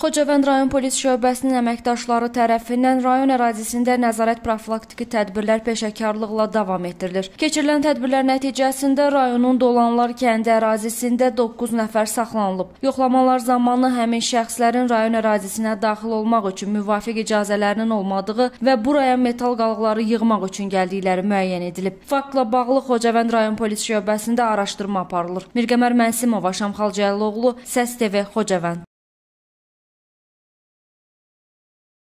Xocavənd rayon polis şöbəsinin əməkdaşları tərəfindən rayon ərazisində nəzarət profilaktiki tədbirlər peşəkarlıqla davam etdirilir. Keçirilən tədbirlər nəticəsində rayonun Dolanlar kəndi ərazisində 9 nəfər saxlanılıb. Yoxlamalar zamanı həmin şəxslərin rayon ərazisinə daxil olmaq üçün müvafiq icazələrinin olmadığı və buraya metal qalıqları yığmaq üçün gəldikləri müəyyən edilib. Faktla bağlı Xocavənd rayon polis şöbəsində araşdırma aparılır. Mirqəmər Mənsimova, Şamxal Cəliloğlu, Səs TV, Xocavənd.